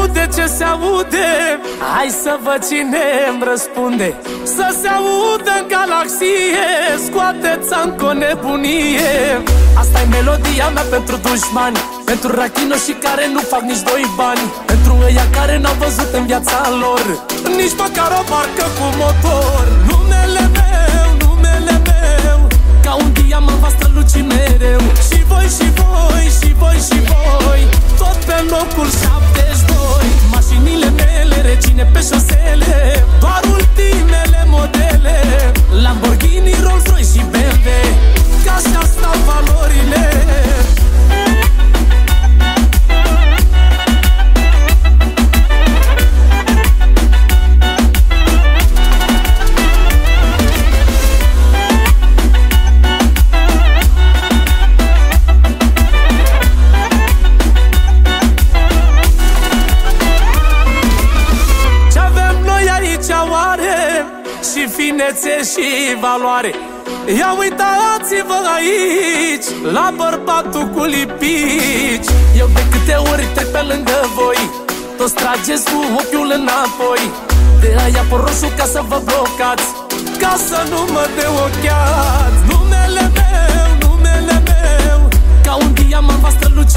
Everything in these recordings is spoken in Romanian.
aude ce se aude? Hai să văd cine îmi răspunde. Să se audă în galaxie Scoateți încă o nebunie. Asta e melodia mea pentru dușmani Pentru rachino și care nu fac nici doi bani. Pentru ăia care n-au văzut în viața lor Nici măcar o barcă cu motor. Numele meu, numele meu Ca un diamant va străluci mereu. Și voi, și voi, și voi, și voi Tot pe locul 72 Mașinile mele, regine pe Și finețe și valoare. Ia uitați-vă aici La bărbatul cu lipici. Eu de câte ori trec pe lângă voi Toți trageți cu ochiul înapoi. De aia pe roșu ca să vă blocați Ca să nu mă deocheați. Numele meu, numele meu Ca un diamant va străluci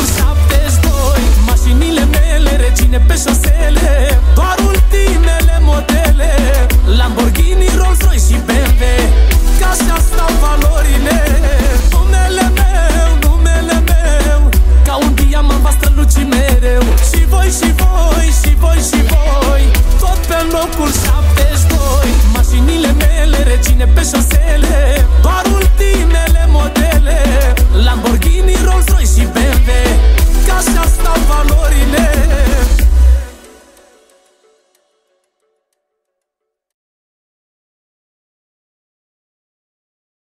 Golul 72 Mașinile mele Regine pe șosele. Doar ultimele modele Lamborghini, Rolls-Royce și BMW Ca așa stau valorile Numele meu, numele meu. Ca un diamant va străluci mereu. Și voi, și voi, și voi, și voi. Tot pe locul 72 Mașinile mele Regine pe șosele.